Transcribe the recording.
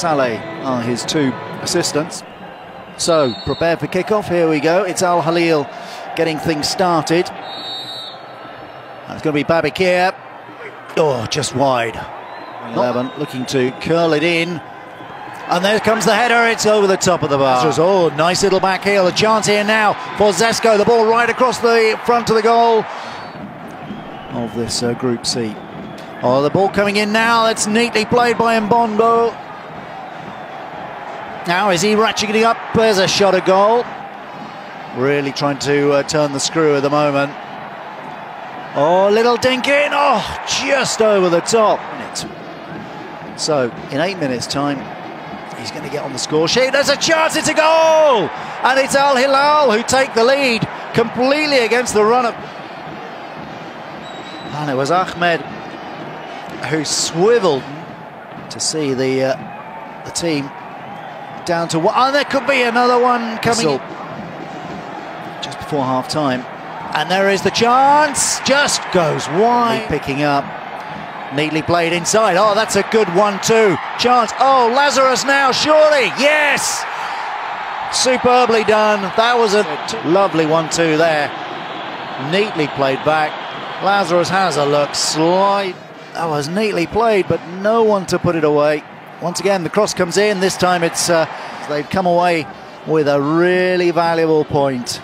Saleh are his two assistants. So, prepare for kickoff. Here we go. It's Al Hilal getting things started. It's going to be Babakir. Oh, just wide. 11 looking to curl it in. And there comes the header. It's over the top of the bar. Oh, nice little back heel. A chance here now for Zesco. The ball right across the front of the goal of this uh, Group C. Oh, the ball coming in now. That's neatly played by Mbombo. Now is he ratcheting up? There's a shot a goal. Really trying to uh, turn the screw at the moment. Oh, little dink in. Oh, just over the top. So, in eight minutes' time, he's going to get on the score sheet. There's a chance. It's a goal. And it's Al Hilal who take the lead completely against the run of. And it was Ahmed who swiveled to see the uh, the team down to one. Oh, there could be another one coming just before half time. And there is the chance. Just goes wide. Picking up. Neatly played inside. Oh, that's a good one too. Chance. Oh, Lazarus now, surely. Yes. Superbly done. That was a lovely one too there. Neatly played back. Lazarus has a look. Slide. That was neatly played, but no one to put it away. Once again, the cross comes in. This time it's uh, they've come away with a really valuable point.